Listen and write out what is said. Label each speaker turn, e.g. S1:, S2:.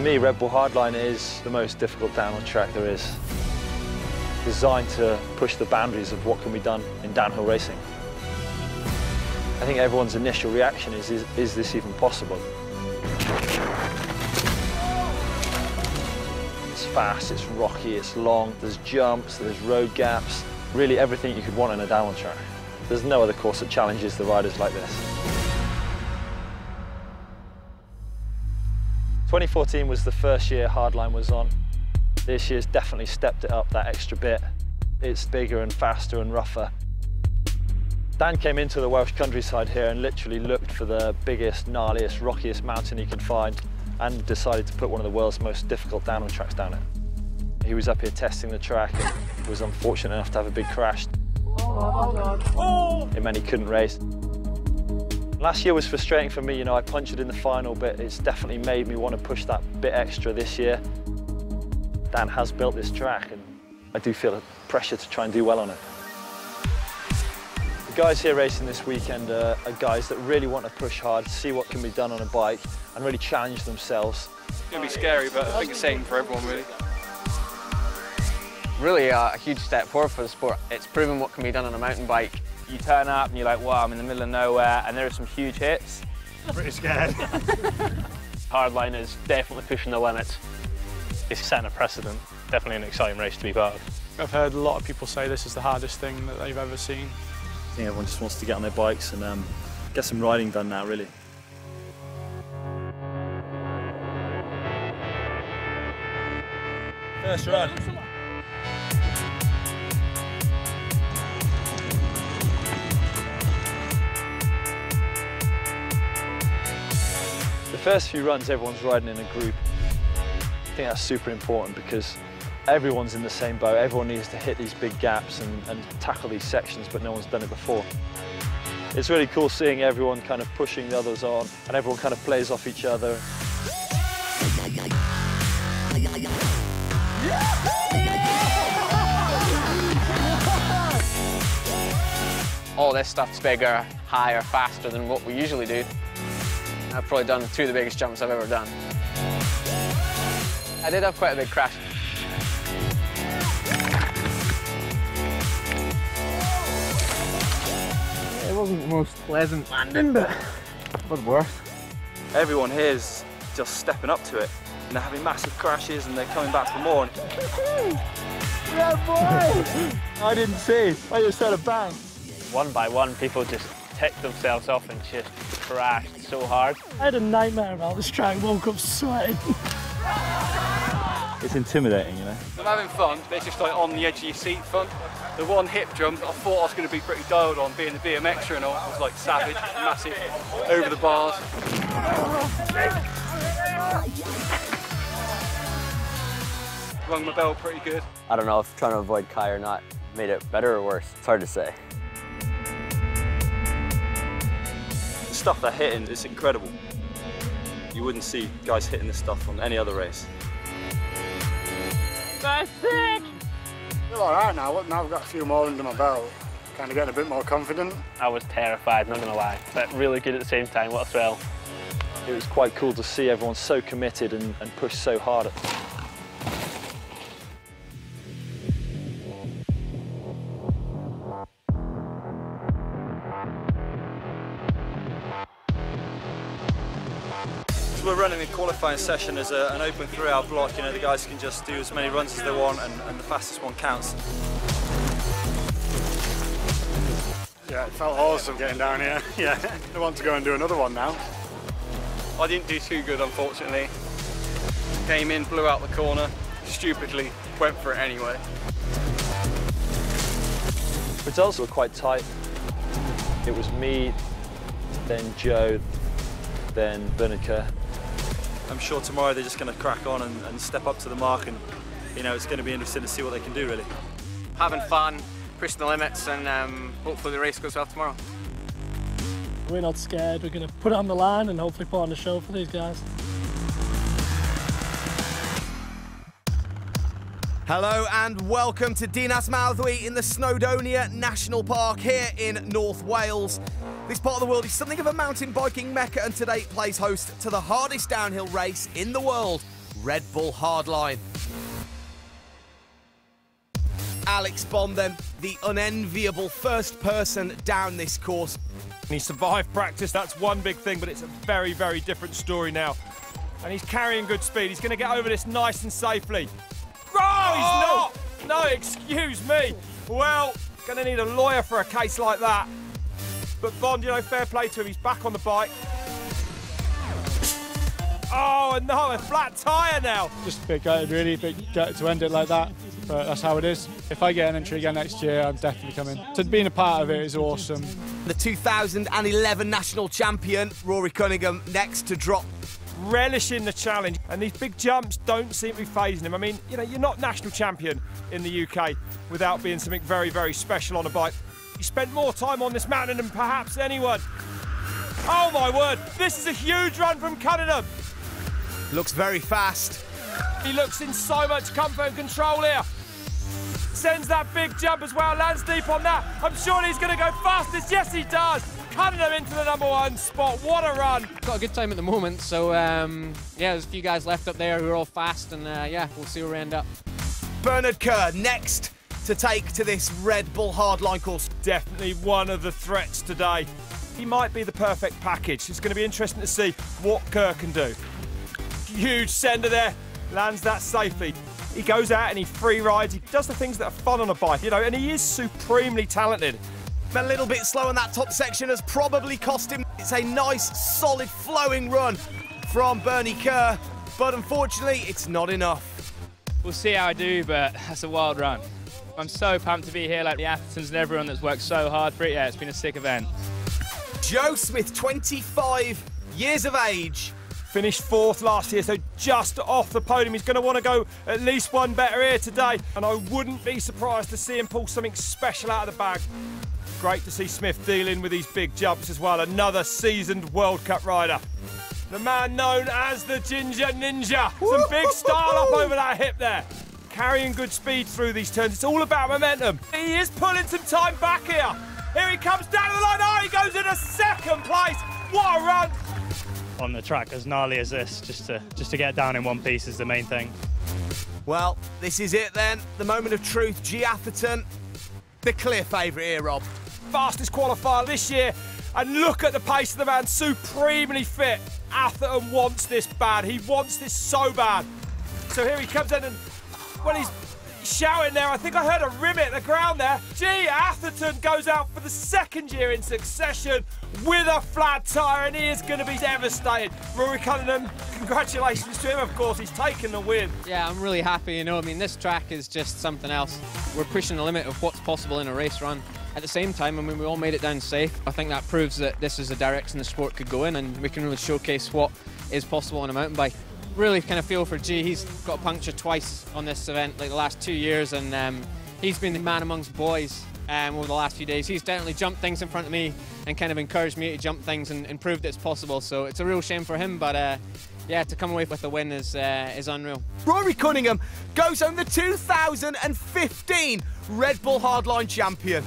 S1: For me, Red Bull Hardline is the most difficult downhill track there is. Designed to push the boundaries of what can be done in downhill racing. I think everyone's initial reaction is, is, is this even possible? It's fast, it's rocky, it's long, there's jumps, there's road gaps, really everything you could want in a downhill track. There's no other course that challenges the riders like this. 2014 was the first year Hardline was on. This year's definitely stepped it up that extra bit. It's bigger and faster and rougher. Dan came into the Welsh countryside here and literally looked for the biggest, gnarliest, rockiest mountain he could find and decided to put one of the world's most difficult downhill tracks down it. He was up here testing the track and was unfortunate enough to have a big crash. It meant he couldn't race. Last year was frustrating for me, you know, I punctured in the final, but it's definitely made me want to push that bit extra this year. Dan has built this track and I do feel a pressure to try and do well on it. The guys here racing this weekend are, are guys that really want to push hard, see what can be done on a bike and really challenge themselves.
S2: It's going to be scary, but I think it's same for everyone, really.
S3: Really a huge step forward for the sport. It's proven what can be done on a mountain bike.
S4: You turn up and you're like, wow, I'm in the middle of nowhere, and there are some huge hits.
S5: Pretty scared.
S6: Hardline is definitely pushing the limits. It's setting a precedent. Definitely an exciting race to be part of.
S7: I've heard a lot of people say this is the hardest thing that they've ever seen.
S1: I think everyone just wants to get on their bikes and um, get some riding done now, really. First run. First few runs, everyone's riding in a group. I think that's super important because everyone's in the same boat. Everyone needs to hit these big gaps and, and tackle these sections, but no one's done it before. It's really cool seeing everyone kind of pushing the others on and everyone kind of plays off each other.
S3: All this stuff's bigger, higher, faster than what we usually do. I've probably done two of the biggest jumps I've ever done. I did have quite a big crash. It wasn't the most pleasant landing, but it was worse.
S1: Everyone here is just stepping up to it and they're having massive crashes and they're coming back for more.
S5: yeah, boy! I didn't see. I just heard a bang.
S6: One by one, people just tick themselves off and just crashed so hard.
S8: I had a nightmare about this track, woke up sweating.
S1: It's intimidating, you know.
S2: I'm having fun, but it's just like on the edge of your seat fun. The one hip jump, I thought I was going to be pretty dialed on, being the BMXer and all. I was like savage, massive, over the bars. Rung my bell pretty good.
S3: I don't know if trying to avoid Kai or not made it better or worse. It's hard to say.
S1: Stuff they're hitting is incredible. You wouldn't see guys hitting this stuff on any other race.
S8: That's sick!
S5: Feel all right now. Now I've got a few more under my belt. Kind of getting a bit more confident.
S6: I was terrified, not gonna lie, but really good at the same time. What a thrill.
S1: It was quite cool to see everyone so committed and, and push so hard. Running the qualifying session as a, an open three-hour block. You know, the guys can just do as many runs as they want, and, and the fastest one counts.
S5: Yeah, it felt awesome getting down here. Yeah, I want to go and do another one now.
S2: I didn't do too good, unfortunately. Came in, blew out the corner, stupidly went for it anyway.
S1: Results were quite tight. It was me, then Joe, then Bernie Kerr. I'm sure tomorrow they're just going to crack on and, and step up to the mark, and you know it's going to be interesting to see what they can do really.
S3: Having fun, pushing the limits, and um, hopefully the race goes well tomorrow.
S8: We're not scared. We're going to put it on the line and hopefully put on a show for these guys.
S9: Hello and welcome to Dinas Mawddwy in the Snowdonia National Park here in North Wales. This part of the world is something of a mountain biking mecca and today plays host to the hardest downhill race in the world, Red Bull Hardline. Alex Bond, then, the unenviable first person down this course.
S10: He survived practice, that's one big thing, but it's a very, very different story now. And he's carrying good speed. He's going to get over this nice and safely. Oh, he's not! No, excuse me. Well, going to need a lawyer for a case like that. But Bond, you know, fair play to him. He's back on the bike. Oh, and no, a flat tyre now.
S7: Just a bit gutted, really, bit gutted to end it like that. But that's how it is. If I get an entry again next year, I'm definitely coming. So being a part of it is awesome.
S9: The 2011 national champion, Ruaridh Cunningham, next to drop.
S10: Relishing the challenge, and these big jumps don't seem to be phasing him. I mean, you know, you're not national champion in the UK without being something very, very special on a bike. He spent more time on this mountain than perhaps anyone. Oh my word, this is a huge run from Cunningham.
S9: Looks very fast.
S10: He looks in so much comfort and control here. Sends that big jump as well, lands deep on that. I'm sure he's going to go fastest. Yes, he does. Cunningham into the number one spot. What a run.
S3: Got a good time at the moment, so um, yeah, there's a few guys left up there who are all fast, and uh, yeah, we'll see where we end up.
S9: Bernard Kerr next to take to this Red Bull hardline course.
S10: Definitely one of the threats today. He might be the perfect package. It's going to be interesting to see what Kerr can do. Huge sender there, lands that safely. He goes out and he free rides. He does the things that are fun on a bike, you know, and he is supremely talented.
S9: A little bit slow in that top section has probably cost him. It's a nice, solid, flowing run from Bernie Kerr, but unfortunately, it's not enough.
S4: We'll see how I do, but that's a wild run. I'm so pumped to be here, like the Athertons and everyone that's worked so hard for it. Yeah, it's been a sick event.
S9: Joe Smith, 25 years of age,
S10: Finished fourth last year, so just off the podium. He's going to want to go at least one better here today, and I wouldn't be surprised to see him pull something special out of the bag. Great to see Smith dealing with these big jumps as well. Another seasoned World Cup rider. The man known as the Ginger Ninja. Some big style up over that hip there. Carrying good speed through these turns. It's all about momentum. He is pulling some time back here. Here he comes down the line. Oh, he goes into second place. What a run
S6: on the track as gnarly as this. Just to just to get down in one piece is the main thing.
S9: Well, this is it then. The moment of truth. Gee Atherton, the clear favourite here, Rob.
S10: Fastest qualifier this year. And look at the pace of the man, supremely fit. Atherton wants this bad. He wants this so bad. So here he comes in and, well, he's shouting there. I think I heard a rim hit the ground there. Gee Atherton goes out for the second year in succession with a flat tyre, and he is going to be devastated. Ruaridh Cunningham, congratulations to him, of course. He's taken the win.
S3: Yeah, I'm really happy. You know, I mean, this track is just something else. We're pushing the limit of what's possible in a race run. At the same time, I mean, we all made it down safe. I think that proves that this is the direction the sport could go in, and we can really showcase what is possible on a mountain bike really kind of feel for Gee. He's got a puncture twice on this event, like the last two years, and um, he's been the man amongst boys um, over the last few days. He's definitely jumped things in front of me and kind of encouraged me to jump things and, and proved it's possible. So it's a real shame for him, but uh, yeah, to come away with the win is uh, is unreal.
S9: Ruaridh Cunningham goes home the 2015 Red Bull Hardline champion.